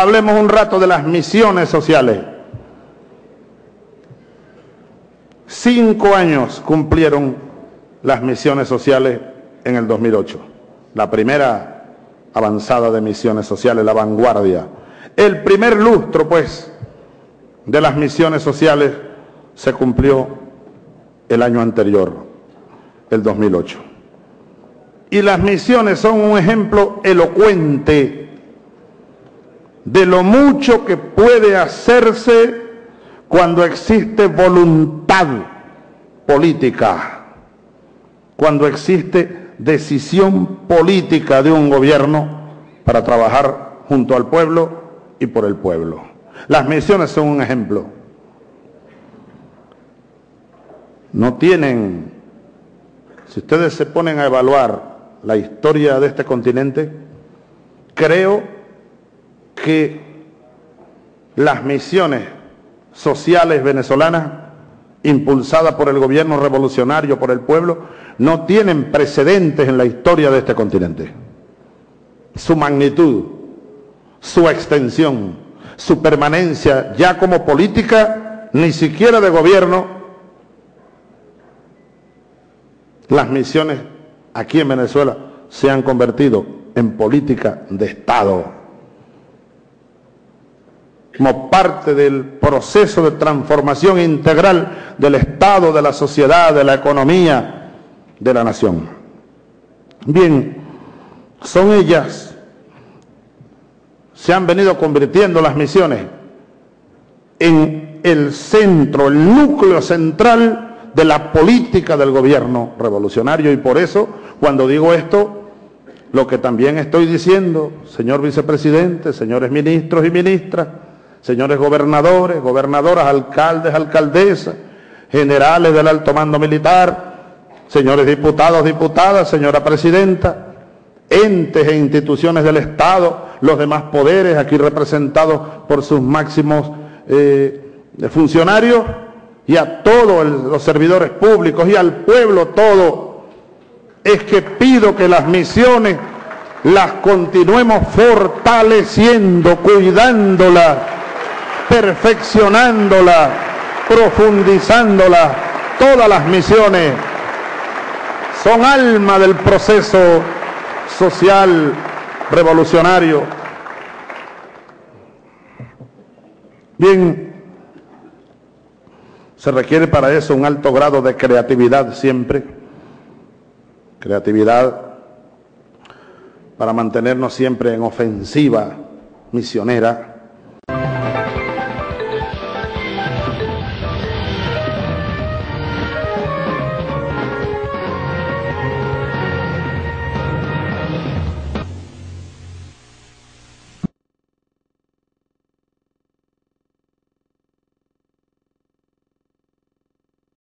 hablemos un rato de las misiones sociales. Cinco años cumplieron las misiones sociales en el 2008. La primera avanzada de misiones sociales, la vanguardia. El primer lustro, pues, de las misiones sociales se cumplió el año anterior, el 2008. Y las misiones son un ejemplo elocuente de lo mucho que puede hacerse cuando existe voluntad política, cuando existe decisión política de un gobierno para trabajar junto al pueblo y por el pueblo. Las misiones son un ejemplo. No tienen, si ustedes se ponen a evaluar la historia de este continente, creo que las misiones sociales venezolanas impulsadas por el gobierno revolucionario, por el pueblo, no tienen precedentes en la historia de este continente. Su magnitud, su extensión, su permanencia ya como política, ni siquiera de gobierno, las misiones aquí en Venezuela se han convertido en política de Estado como parte del proceso de transformación integral del Estado, de la sociedad, de la economía, de la nación. Bien, son ellas, se han venido convirtiendo las misiones en el centro, el núcleo central de la política del gobierno revolucionario y por eso, cuando digo esto, lo que también estoy diciendo, señor vicepresidente, señores ministros y ministras, señores gobernadores, gobernadoras, alcaldes, alcaldesas, generales del alto mando militar, señores diputados, diputadas, señora presidenta, entes e instituciones del Estado, los demás poderes aquí representados por sus máximos eh, funcionarios y a todos los servidores públicos y al pueblo todo, es que pido que las misiones las continuemos fortaleciendo, cuidándolas perfeccionándola, profundizándola. Todas las misiones son alma del proceso social revolucionario. Bien, se requiere para eso un alto grado de creatividad siempre, creatividad para mantenernos siempre en ofensiva misionera